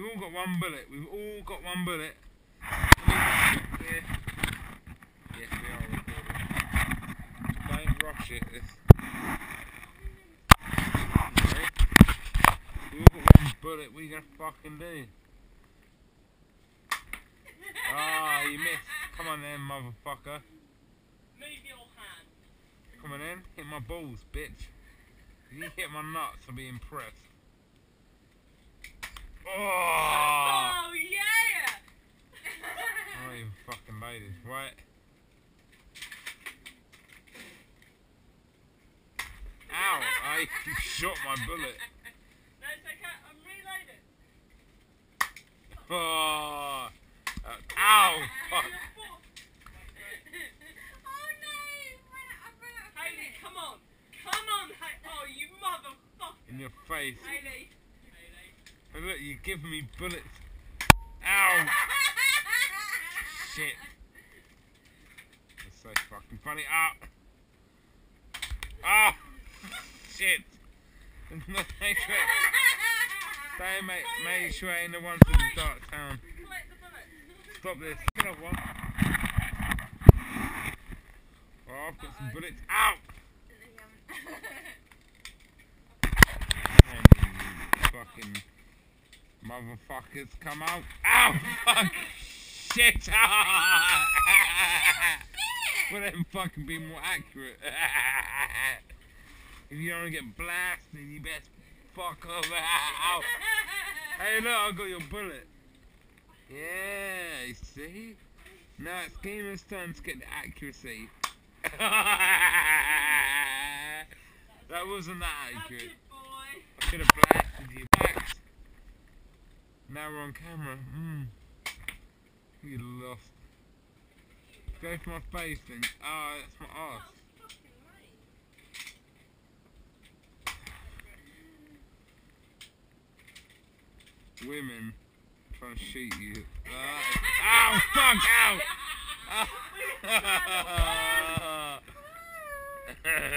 We've all got one bullet. We've all got one bullet. Yes, we are recording. Don't rush it. Okay. We've all got one bullet. What are you gonna fucking do? Ah, you missed. Come on then, motherfucker. Move your hand. Come on in. Hit my balls, bitch. If you hit my nuts, I'll be impressed. Oh! Oh, yeah! I'm not even fucking loaded, right? Ow! I shot my bullet. no, it's okay. I'm reloading. Oh! Uh, ow! Fuck! Oh no! I've run out of come on. Come on, Oh, you motherfucker. In your face. Hayley. Look, you're giving me bullets. Ow! Shit. That's so fucking funny. Ah! Ah! Shit! Make sure, don't make, make sure ain't the ones in the dark town. Collect the bullet. Stop this. Get off one. Oh, I've got some bullets. Ow! Fucking motherfuckers come out. Ow! Fuck! Shit! Well, then fucking be more accurate. if you don't get blasted, you best fuck off. Ow! Hey, look, I got your bullet. Yeah, you see? Now it's Gamer's turn to get the accuracy. that wasn't that accurate. I should have blasted now we're on camera. Mm. You lost. Go for my face and ah, oh, that's my ass. Women trying to shoot you. Ah, ow, fuck, ow!